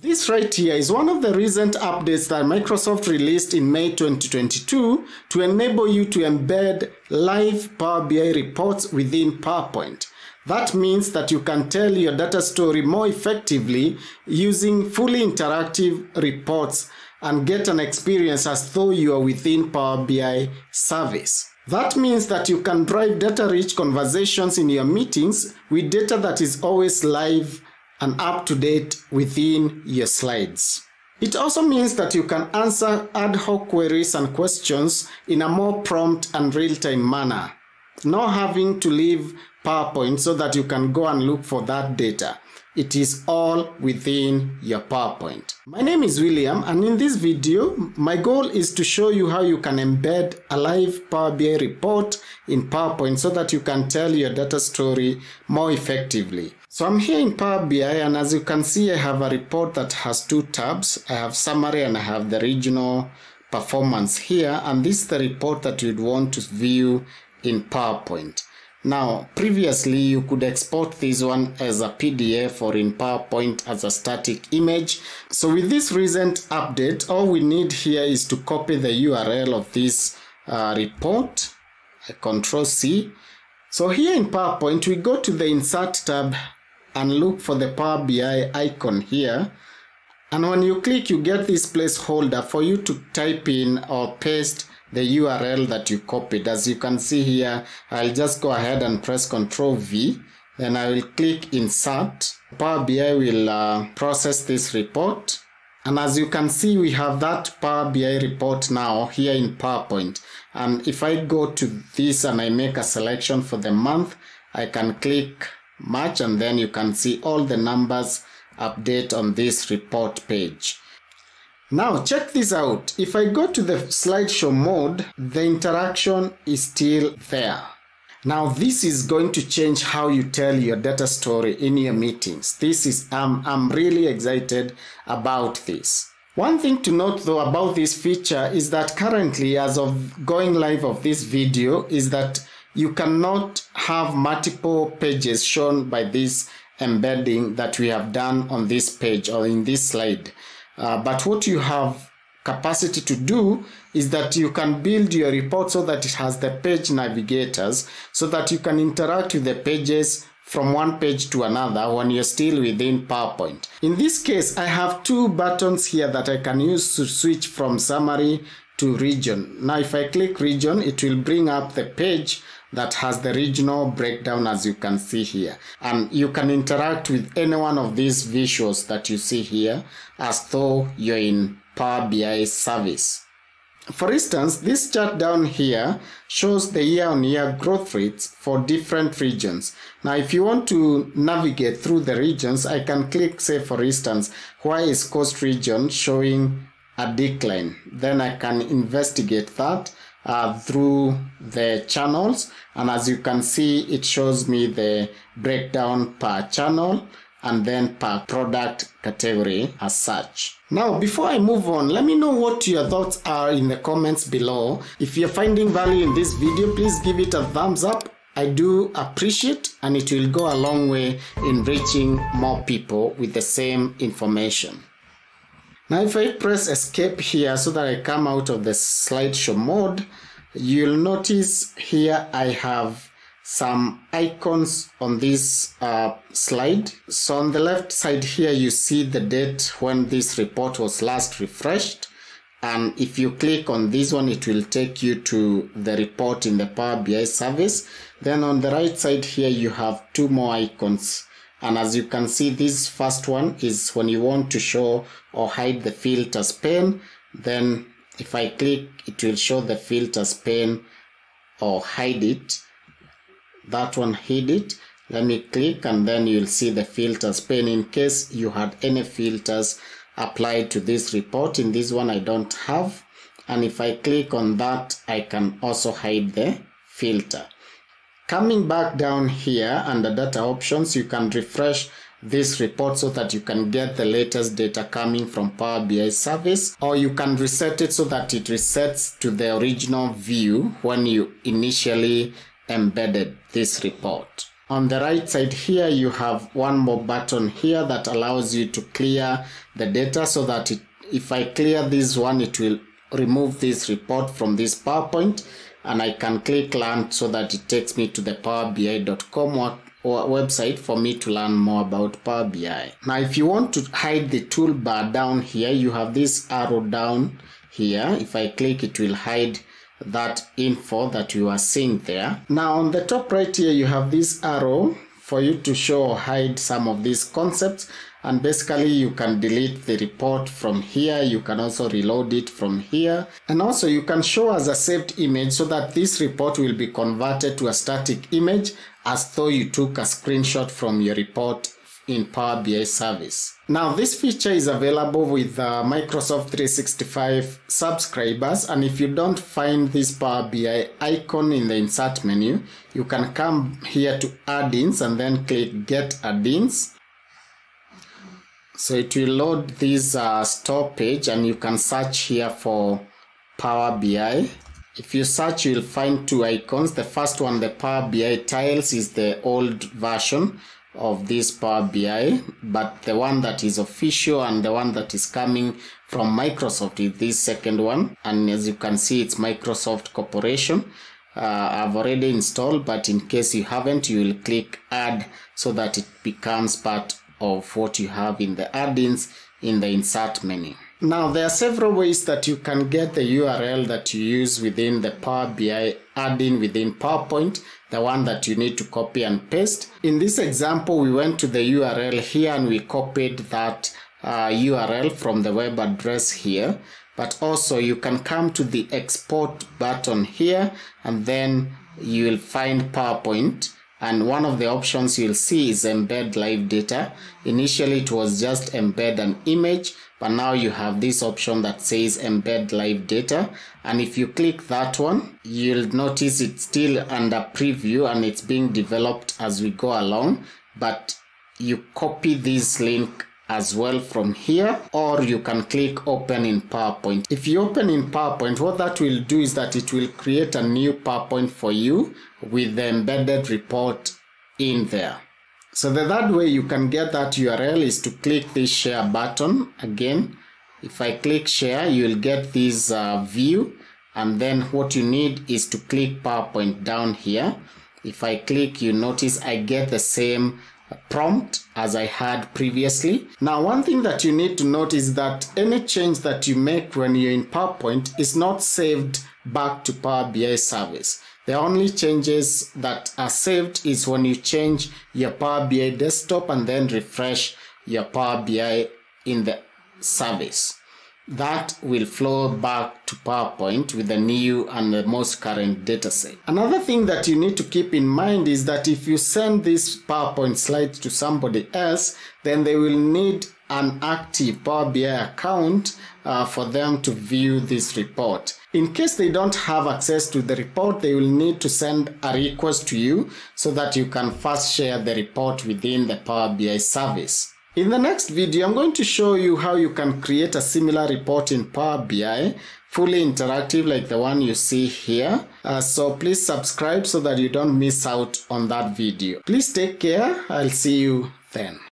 This right here is one of the recent updates that Microsoft released in May 2022 to enable you to embed live Power BI reports within PowerPoint. That means that you can tell your data story more effectively using fully interactive reports and get an experience as though you are within Power BI service. That means that you can drive data rich conversations in your meetings with data that is always live and up to date within your slides. It also means that you can answer ad hoc queries and questions in a more prompt and real time manner, not having to leave PowerPoint so that you can go and look for that data. It is all within your PowerPoint. My name is William and in this video, my goal is to show you how you can embed a live Power BI report in PowerPoint so that you can tell your data story more effectively. So I'm here in Power BI and as you can see I have a report that has two tabs. I have summary and I have the regional performance here and this is the report that you'd want to view in PowerPoint. Now, previously you could export this one as a PDF or in PowerPoint as a static image. So with this recent update, all we need here is to copy the URL of this uh, report. I control C. So here in PowerPoint, we go to the Insert tab and look for the Power BI icon here. And when you click, you get this placeholder for you to type in or paste the URL that you copied. As you can see here, I'll just go ahead and press Ctrl V. Then I will click Insert. Power BI will uh, process this report. And as you can see, we have that Power BI report now here in PowerPoint. And if I go to this and I make a selection for the month, I can click March and then you can see all the numbers update on this report page. Now check this out. If I go to the slideshow mode, the interaction is still there. Now this is going to change how you tell your data story in your meetings. This is, um, I'm really excited about this. One thing to note though about this feature is that currently as of going live of this video is that you cannot have multiple pages shown by this embedding that we have done on this page or in this slide. Uh, but what you have capacity to do is that you can build your report so that it has the page navigators so that you can interact with the pages from one page to another when you're still within PowerPoint. In this case, I have two buttons here that I can use to switch from summary to region. Now, if I click region, it will bring up the page that has the regional breakdown as you can see here and you can interact with any one of these visuals that you see here as though you're in Power BI service. For instance, this chart down here shows the year-on-year -year growth rates for different regions. Now, if you want to navigate through the regions, I can click, say, for instance, why is Coast region showing a decline? Then I can investigate that uh, through the channels and as you can see it shows me the breakdown per channel and then per product category as such. Now before I move on, let me know what your thoughts are in the comments below. If you're finding value in this video, please give it a thumbs up. I do appreciate and it will go a long way in reaching more people with the same information. Now if I press escape here so that I come out of the slideshow mode, you'll notice here I have some icons on this uh, slide. So on the left side here you see the date when this report was last refreshed and if you click on this one it will take you to the report in the Power BI service. Then on the right side here you have two more icons and as you can see this first one is when you want to show or hide the filters pane then if I click it will show the filters pane or hide it. That one hid it. Let me click and then you'll see the filters pane in case you had any filters applied to this report. In this one I don't have. And if I click on that I can also hide the filter Coming back down here under data options, you can refresh this report so that you can get the latest data coming from Power BI service or you can reset it so that it resets to the original view when you initially embedded this report. On the right side here, you have one more button here that allows you to clear the data so that it, if I clear this one, it will remove this report from this PowerPoint and I can click learn so that it takes me to the powerbi.com website for me to learn more about Power BI. Now, if you want to hide the toolbar down here, you have this arrow down here. If I click, it will hide that info that you are seeing there. Now, on the top right here, you have this arrow for you to show or hide some of these concepts. And basically you can delete the report from here. You can also reload it from here. And also you can show as a saved image so that this report will be converted to a static image as though you took a screenshot from your report in Power BI service. Now this feature is available with uh, Microsoft 365 subscribers and if you don't find this Power BI icon in the insert menu, you can come here to add-ins and then click get add-ins so it will load this uh, store page and you can search here for Power BI. If you search, you'll find two icons. The first one, the Power BI tiles, is the old version of this Power BI, but the one that is official and the one that is coming from Microsoft is this second one. And as you can see, it's Microsoft Corporation. Uh, I've already installed, but in case you haven't, you will click add so that it becomes part of what you have in the add-ins in the insert menu. Now there are several ways that you can get the URL that you use within the Power BI add-in within PowerPoint, the one that you need to copy and paste. In this example, we went to the URL here and we copied that uh, URL from the web address here. But also you can come to the export button here and then you will find PowerPoint and one of the options you'll see is embed live data initially it was just embed an image but now you have this option that says embed live data and if you click that one you'll notice it's still under preview and it's being developed as we go along but you copy this link as well from here or you can click open in PowerPoint. If you open in PowerPoint, what that will do is that it will create a new PowerPoint for you with the embedded report in there. So the third way you can get that URL is to click this share button. Again, if I click share, you'll get this uh, view and then what you need is to click PowerPoint down here. If I click, you notice I get the same prompt as I had previously. Now, one thing that you need to note is that any change that you make when you're in PowerPoint is not saved back to Power BI service. The only changes that are saved is when you change your Power BI desktop and then refresh your Power BI in the service that will flow back to PowerPoint with the new and the most current dataset. Another thing that you need to keep in mind is that if you send these PowerPoint slides to somebody else, then they will need an active Power BI account uh, for them to view this report. In case they don't have access to the report, they will need to send a request to you so that you can first share the report within the Power BI service. In the next video, I'm going to show you how you can create a similar report in Power BI, fully interactive like the one you see here. Uh, so please subscribe so that you don't miss out on that video. Please take care. I'll see you then.